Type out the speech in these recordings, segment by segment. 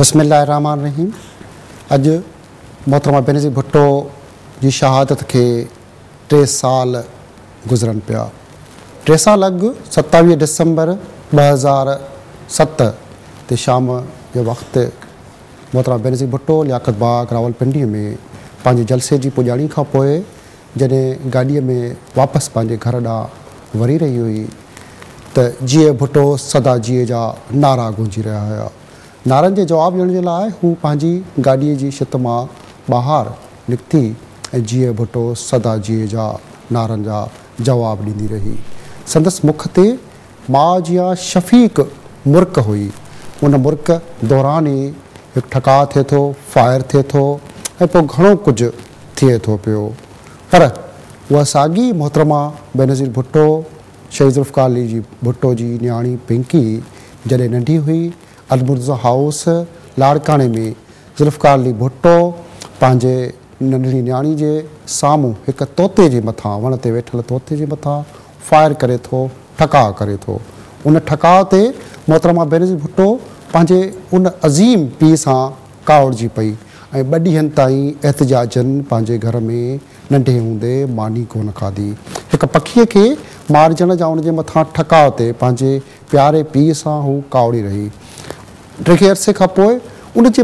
रहीम अज मोहतरमा बेनज़ीर भुट्टो की शहादत के टे साल गुजरन पिया टे साल अग सतावीह डिसंबर ब हज़ार सत्त शाम के वक्त मोहतरमा बेनज़ीर भुट्टो लियाकत बाग रावलपिंडीअ में पंहिंजे जलसे की पुॼाणी का पोइ जॾहिं में वापस पाँ घर ॾांहुं वरी रही हुई त जीए भुट्टो सदा जीए जा नारा गूंजी रहा हुया नारनि के जवाब ॾियण जे लाइ हू पंहिंजी छित मां ॿाहिरि निकिती ऐं जीअं भुटो सदा जीअ जा नारनि जा जवाबु ॾींदी रही संदस मुख ते माउ जी शफ़ीक मुर्क हुई उन मुर्क दौरान ही एक ठका थे तो फायर थे तो ऐं कुछ थे तो थिए पर वह सागी मोहतरमा बेनज़ीर भुटो शहीज़ुल्फ़ाली जी भुटो जी नियाणी पिंकी जॾहिं नंढी हुई अलमुर्ज़ा हाउस लाड़काणे में ज़ुल्फकारली भुटो पंहिंजे नंढड़ी नियाणी जे साम्हूं हिकु तोते जे मथां वण ते वेठल तोते जे मथां फायर करे थो ठकाउ करे थो उन ठकाउ ते मोहतरमा बेनज़ भुटो पंहिंजे उन अज़ीम पीउ सां कावड़जी पई ऐं ॿ ॾींहनि ताईं एतिजाजनि पंहिंजे घर में नंढे हूंदे मानी कोन खाधी हिकु पखीअ खे मारजण जा उन मथां ठकाउ ते पंहिंजे प्यारे पीउ सां हू कावड़ी रही ड्रिघियरसे अरसे पोइ उनजे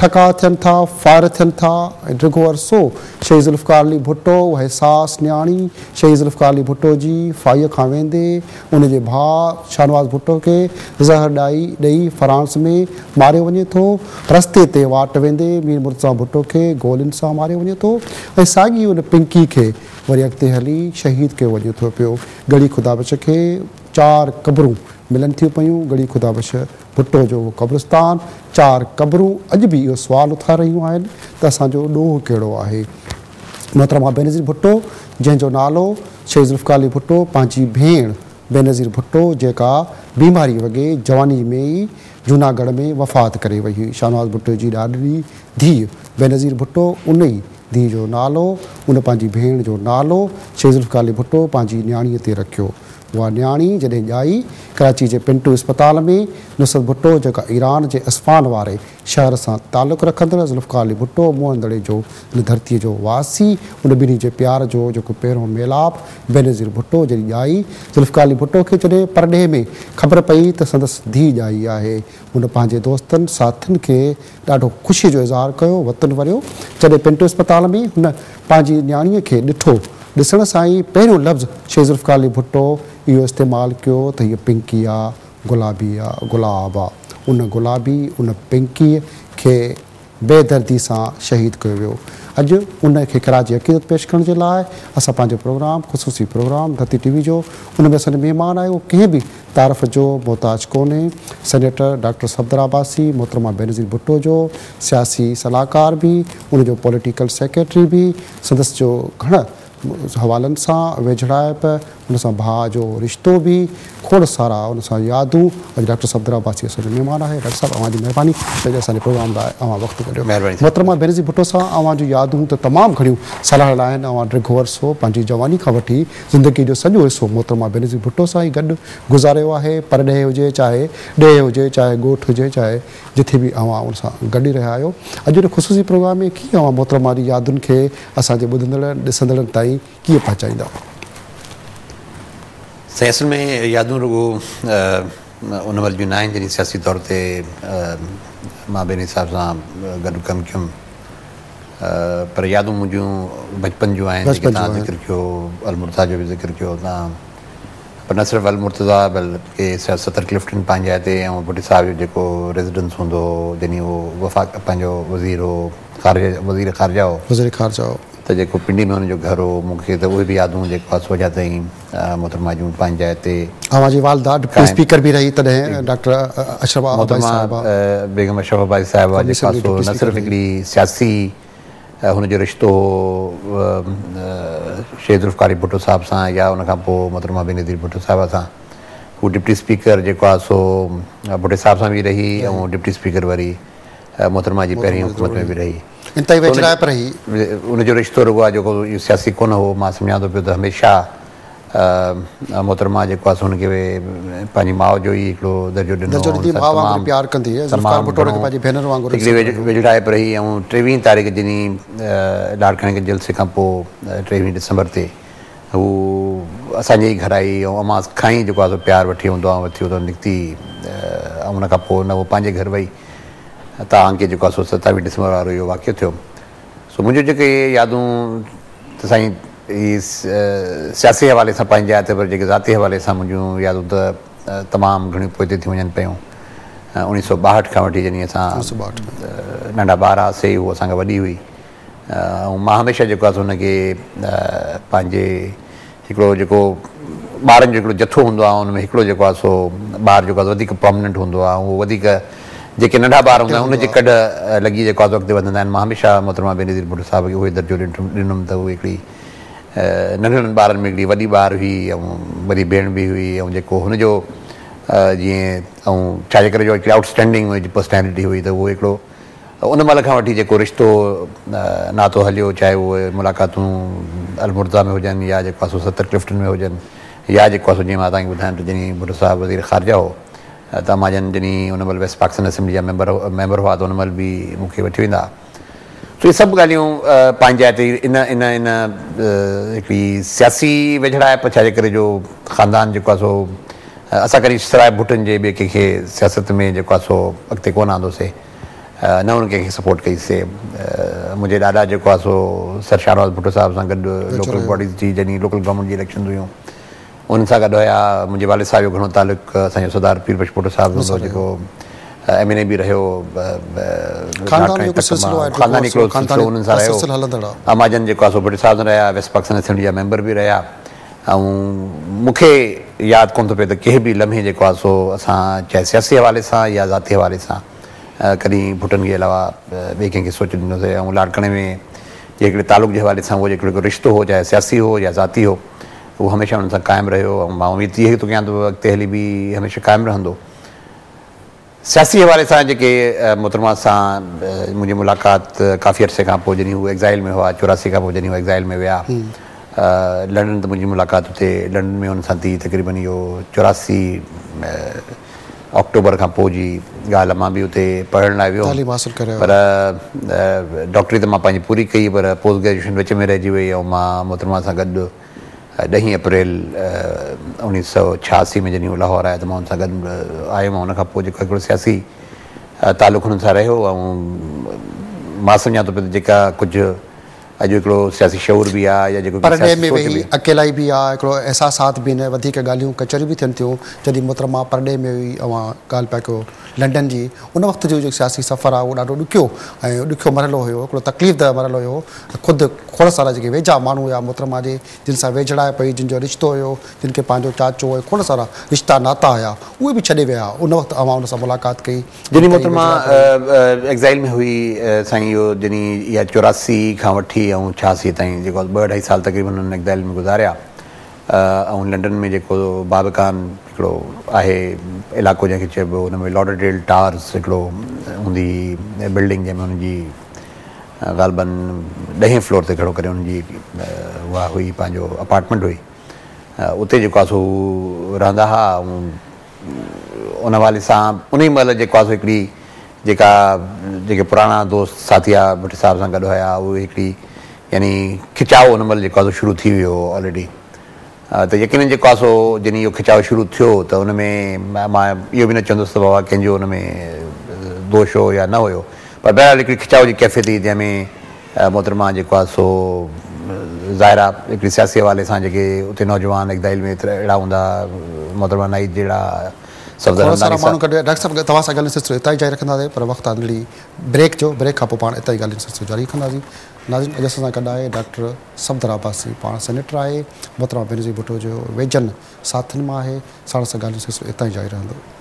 ठका थियनि था फायर थियनि था ऐं अरसो शहीद ज़ुल्फ़कार अली भुट्टो उहा सास नियाणी शहीद ज़ुल्फ़कार अली भुट्टो की फाईअ का वेंदे उन भा शाहनवाज़ भुट्टो के ज़हर ॾाई ॾेई फ्रांस में मारे वञे थो रस्ते ते वाट वेंदे मीर मुर्सा भुट्टो के गोलियुनि से मारे वञे तो ऐं उन पिंकी के वरी अॻिते हली शहीद कयो वञे थो पियो गड़ी ख़ुदा बच खे चारि क़बरूं मिलनि थियूं पयूं घड़ी ख़ुदा बश भुट्टो जो कब्रिस्तान चार क़बरूं अॼु बि इहो सुवाल उथारे रहियूं आहिनि त असांजो ॾोहो कहिड़ो आहे मोहतरमा बेनज़ीर भुट्टो जंहिंजो नालो शेख ज़ुल्फ़ाली भुटो पंहिंजी भेण बेनज़ीर भुटो जेका बीमारी वॻे जवानी में ई जूनागढ़ में वफ़ात करे वई हुई शाहनवाज़ भुटे जी ॾाॾी धीउ बेनज़ीर भुट्टो उन ई धीउ जो नालो उन पंहिंजी भेण जो नालो शेज़ुल काली भुटो पंहिंजी नियाणीअ ते रखियो उहा नियाणी जॾहिं ॼाई कराची जे पिंटू इस्पताल में नुसरत भुट्टो जेका ईरान जे अस्फान वारे शहर सां तालुक़ु रखंदड़ु ज़ुल्फका अली भुटो मोहंदड़े जो उन धरतीअ जो वासी उन ॿिन्ही जे प्यार जो जेको पहिरों मेलाप बेनज़ीर भुट्टो जॾहिं ॼाई ज़ुल्फका अली भुटो खे जॾहिं परॾे में ख़बर पई त संदसि धीउ ॼाई आहे हुन पंहिंजे दोस्तनि साथियुनि खे ॾाढो ख़ुशीअ जो इज़ार कयो वतनु वरियो जॾहिं पिंटू इस्पताल में हुन पंहिंजी नियाणीअ खे ॾिठो ॾिसण सां ही पे लफ़्ज़ शेज़रफ़ाली भुट्टो यो इस्तेमाल कयो त हीअ पिंकी आहे गुलाबी आ गुलाब आहे उन गुलाबी उन पिंकीअ खे बेदर्दी से शहीद किया वियो अॼु उन खे कराची अक़ीदत पेश कर जे लाइ असां प्रोग्राम ख़ुशूसी प्रोग्राम धरती टीवी जो उन में असांजो महिमान आयो कंहिं बि तारफ़ जो मोहताज कोन्हे सेनेटर डॉक्टर सफदर आबासी मोहतरमा बेनज़ीर भुट्टो जो सियासी सलाहकार बि उनजो पॉलिटिकल सेक्रेटरी भी संदसि जो घणा हवालनि से वेझड़ाप उन भा जो रिश्तों भी ખોડ સરા ઓનસા યાદુ ડોક્ટર સબદરા પાસી સર મેમાન આ હે રાજ સાબ અમાડી મેહરબાની તેજે સાલે પ્રોગ્રામ માં અમા વક્ત મેહરબાની મુતરમા બેનજી ભુટ્ટો સા આવા જો યાદુ તો તમામ ઘડીઓ સલામ લાયન આવા ડ્રગ વર્ષો પાંજી જવાની કા વઠી જિંદગી જો સજો હિસ્સો મુતરમા બેનજી ભુટ્ટો સા ગડ گزارયો આ હે પરડે હોજે ચાહે ડે હોજે ચાહે ગોઠ હોજે ચાહે જથે ભી આવા ઓનસા ગડી રહે આયો અજો ખસુસી પ્રોગ્રામ મે કી આવા મુતરમારી યાદન કે આસા જે બુધંદળ દિસંદળ તાઈ કી પહચાઈંદા सियासत में यादू रुगो उन महिल जूं न आहिनि जॾहिं सियासी तौर ते मां ॿिनी हिसाब सां गॾु कमु कयुमि पर यादूं मुंहिंजूं बचपन जूं आहिनि तव्हां ज़िकर कयो जो बि ज़िक्र कयो तव्हां पर न सिर्फ़ु अलमुर्ता बल्कि सतर क्लिफ्टन पंहिंजा हिते ऐं बुटी साहिब जो जेको हूंदो वज़ीर हो वज़ीर ख़ारजा हो वज़ीर ख़ारजा हो त जेको पिंडी में हुनजो घर हो मूंखे त उहे बि यादूं जेको आहे सोचा मोहतरमा जूं पंहिंजा वालदा डिप्टी स्पीकर बि रही तॾहिं डॉक्टर बेगम अशरफाबाई साहिबा सो न सिर्फ़ु हिकिड़ी सियासी हुनजो रिश्तो हो शेज़ुल्फ़कारी भुटो साहिब सां या उनखां मोहतरमा बेनज़ीर भुटो साहिब सां हू डिप्टी स्पीकर जेको सो भुटे साहिब सां बि रही ऐं डिप्टी स्पीकर वरी मोहतरमा जी पहिरीं हुकूमत में बि रही उनजो रिश्तो रुगो आहे जेको इहो सियासी कोन हो मां सम्झा थो पियो त हमेशह मोहतरमा जेको आहे हुनखे पंहिंजी माउ जो ई हिकिड़ो दर्जो ॾिनो रही ऐं टेवीह तारीख़ जॾहिं खे जलसे खां पोइ टेवीह डिसंबर ते हू असांजे ई घर आई ऐं अमास खां ई जेको आहे प्यारु वठी हूंदो आहे वठी निकिती ऐं खां पोइ न उहो पंहिंजे घर वई तव्हांखे जेको आहे सो सतावीह डिसंबर वारो इहो वाक़ियो थियो सो मुंहिंजो जेके इहे यादूं त साईं इहे सियासी हवाले सां पंहिंजे आहे त पर जेके ज़ाती हवाले सां मुंहिंजूं यादूं त तमामु घणियूं फ़ाइदियूं थी वञनि पियूं उणिवीह सौ ॿाहठि खां वठी जॾहिं असां नंढा ॿार हुआसीं उहा असांखां वॾी हुई ऐं मां हमेशह जेको आहे सो हुनखे पंहिंजे हिकिड़ो जेको ॿारनि जो हिकिड़ो जथो हूंदो आहे हुन में हिकिड़ो जेको आहे सो ॿारु जेको आहे वधीक प्रोमन्ट हूंदो आहे उहो वधीक जेके नंढा ॿार हूंदा आहिनि उनजे कॾहिं लॻी जेको आहे अॻिते वधंदा आहिनि मां हमेशह मोहतरमा बेनीर भुट साहिब खे उहे दर्जो ॾिठो ॾिनुमि त उहे हिकिड़ी नंढनि ॿारनि में हिकिड़ी वॾी ॿार हुई ऐं वॾी भेण बि हुई ऐं जेको हुनजो जीअं ऐं छाजे करे जो हिकिड़ी आउटस्टैंडिंग हुनजी पर्सनैलिटी हुई त उहो हिकिड़ो उन महिल खां वठी जेको रिश्तो नातो हलियो चाहे उहे मुलाकातूं अलमुर्दा में हुजनि या जेको आहे सो सतर क्लिफ्टनि में हुजनि या जेको आहे सो जीअं मां तव्हांखे ॿुधायां त जॾहिं भुट साहिब वज़ीर ख़ारजा हो त मां जनि जॾहिं हुन महिल वैस्ट पाकिस्तान असैम्बली जा मेंबर मैंबर हुआ त हुन महिल बि मूंखे वठी वेंदा हुआ त इहे सभु ॻाल्हियूं पंहिंजायती इन इन इन हिकिड़ी सियासी वेझण आहे पर करे जो ख़ानदान जेको आहे सो असां कॾहिं सराए भुटनि जे ॿिए कंहिंखे सियासत में जेको आहे सो अॻिते कोन आंदोसीं न हुन कंहिंखे सपोर्ट कईसीं मुंहिंजे ॾाॾा जेको आहे सो सर शाहनवाज़ भुटो साहिब सां गॾु लोकल बॉडीज़ जी जॾहिं लोकल गवर्नमेंट जी इलेक्शन हुयूं उन्हनि सां गॾु हुया वालिद साहिब जो घणो तालुक असांजो सरदार पीर पशपोटो साहिब हूंदो एम एन ए बि रहियो ख़ानदानी अमाजन जेको आहे सो भुटी साहिब रहिया वेस्ट पाकिस्तान असेंबली जा मैंबर बि रहिया ऐं मूंखे यादि कोन थो लम्हे जो आहे सो असां चाहे सियासी हवाले सां या जी हवाले से कहीं पुटनि के अलावा बे कें सोच ॾिनोसीं से लाडकने में जे हिकिड़े तालुक जे हवाले सां उहो जेको हो चाहे सियासी हो या जी हो वो हमेशा हुन सां क़ाइमु उम्मीद ऐं मां उमेदु थी थो तो कयां त तो अॻिते हली बि हमेशह क़ाइमु रहंदो सियासी हवाले से जेके मोहतरमा सां मुंहिंजी मुलाक़ात काफ़ी अर्से खां पोइ एग्ज़ाइल में हुआ चौरासी का जी जॾहिं एग्ज़ाइल में वह हम्म। लंडन तो मुझी मुलाक़ात हुते लंडन में उन तक़रीबन इहो चौरासी अक्टूबर का पोइ जी ॻाल्हि आहे पर डॉक्टरी तो पूरी कई पर पोस्ट ग्रेजुएशन विच में रहिजी मोहतरमा सां गॾु ॾहीं अप्रैल उणिवीह सौ छहासी में जॾहिं लाहौर आया त मां हुन सां गॾु आयुमि हुन खां पोइ जेको हिकिड़ो सियासी तालुक़ु हुननि सां रहियो ऐं मां सम्झा थो पियो त जेका कुझु अॼु हिकिड़ो सियासी शौर बि आहे या जेको परडे में अकेला ई बि आहे हिकिड़ो अहसासात बि न वधीक ॻाल्हियूं कचरियूं बि थियनि थियूं जॾहिं मुतरमा परॾे में हुई ॻाल्हि पिया कयो लंडन जी उन वक्त जो जेको सियासी सफ़र आहे उहो ॾाढो ॾुखियो ऐं ॾुखियो मरलो हुयो हिकिड़ो तकलीफ़ तकलीफ़दारु मरियलु हुयो ख़ुदि खोड़ सारा जेके वेझा माण्हू हुआ मुतरमा जे जिन सां वेझड़ाए पई जिन जो रिश्तो हुयो जिन खे पंहिंजो चाचो खोड़ सारा रिश्ता नाता हुया उहे बि छॾे विया उन वक़्तु अवां उन सां मुलाक़ात कई जॾहिं मोतरमा एग्ज़ाइल में हुई साईं इहो जॾहिं इहा चौरासी खां वठी ऐं छहासी ताईं जेको ॿ अढाई साल तक़रीबन हुननि एक्ज़ाइल में गुज़ारिया ऐं लंडन में जेको बाबकान हिकिड़ो आहे इलाइक़ो जंहिंखे चइबो हुन में लॉडडेल टावर्स हिकिड़ो हूंदी बिल्डिंग जंहिंमें हुनजी ग़ालबन ॾहें फ्लोर ते खड़ो करे उनजी उहा हुई पंहिंजो अपार्टमेंट हुई उते जेको आहे सो रहंदा हुआ ऐं उन हवाले सां उन महिल जेको आहे सो हिकिड़ी जेका जेके पुराणा दोस्त साथिया भटे साहिब सां गॾु हुया उहे हिकिड़ी यानी खिचाव उन महिल जेको आहे शुरू थी ऑलरेडी त यकीन जेको आहे सो जॾहिं इहो खिचाउ शुरू थियो त हुन में मां इहो बि न चवंदुसि त बाबा कंहिंजो हुन में दोष हो या न हुयो पर बहरहाल हिकिड़ी खिचाव जी कैफ़े थी जंहिंमें मोहतरमा जेको आहे सो ज़ाहिर हिकिड़ी सियासी हवाले सां जेके उते नौजवान हिकु दाइल में अहिड़ा हूंदा मोहतरमा जहिड़ा डॉक्टर तव्हां सां ॻाल्हियुनि जो सिलसिलो हितां ई जारी रखंदासीं पर वक़्तु ब्रेक जो ब्रेक खां पोइ पाण हितां जी ॻाल्हियूं सिसियूं जारी कंदासीं गॾु आहे डॉक्टर सबदरा बासी पाण सेनेटर आहे मोतराम भुटो जो वेझनि साथियुनि मां आहे ॻाल्हियुनि सिलसिलो हितां ई जारी रहंदो